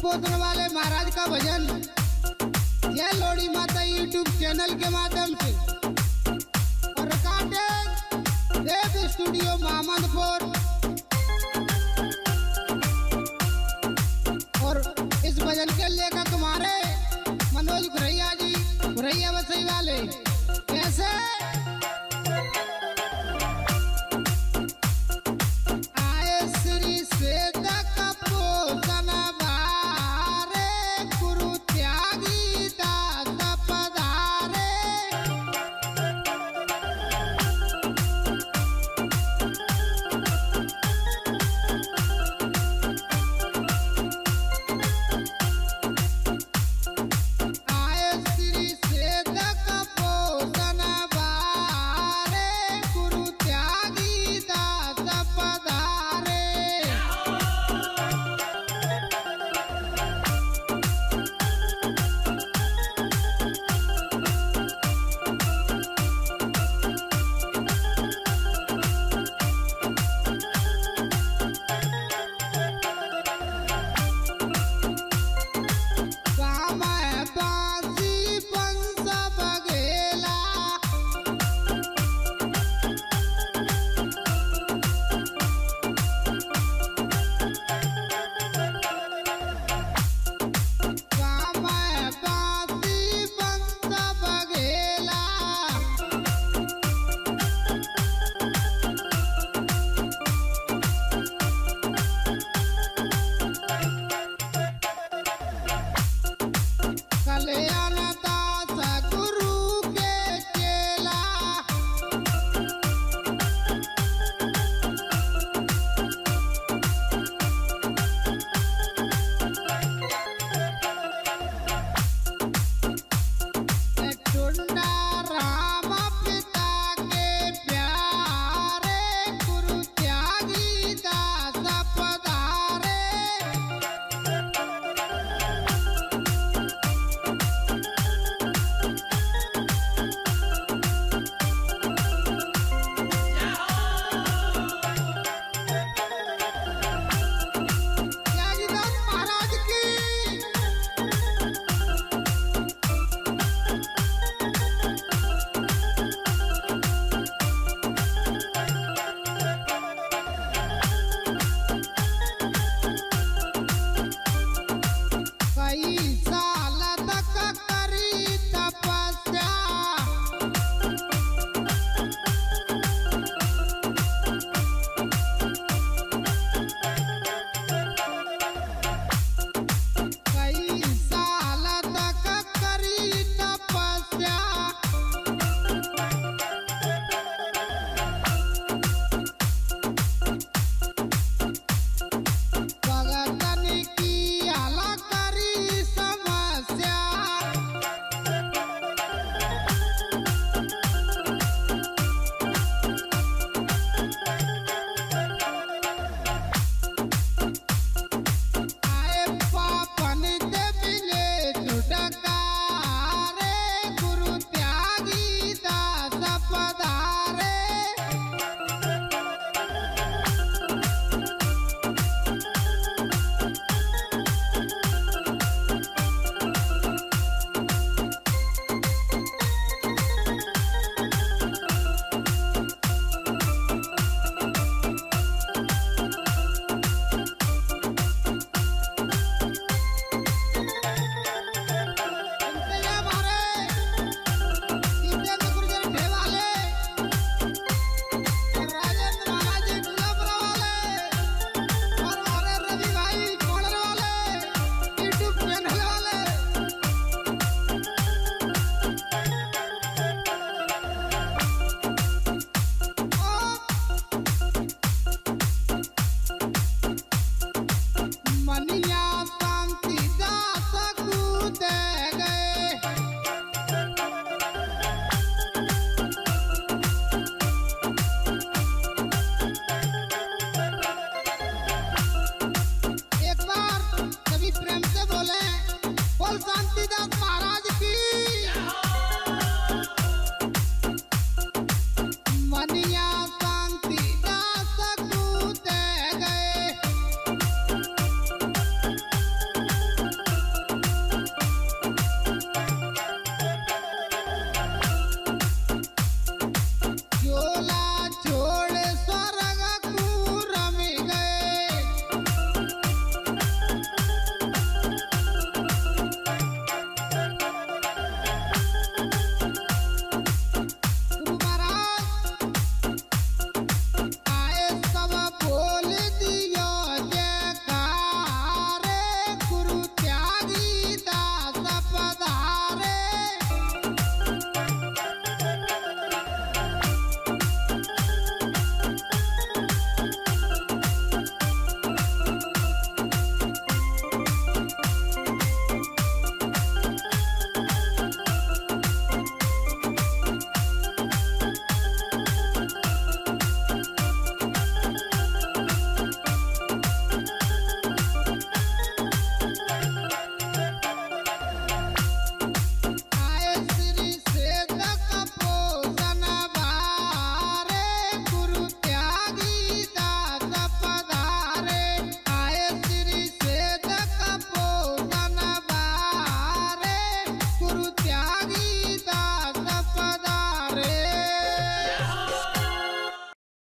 पोतने वाले महाराज का भजन। ये लोड़ी माता यूट्यूब चैनल के माध्यम से। और रिकॉर्डेड स्टूडियो मामनपुर और इस भजन के लेखक हमारे मनोज गुरैया जी गुरैया वसई वाले। कैसे?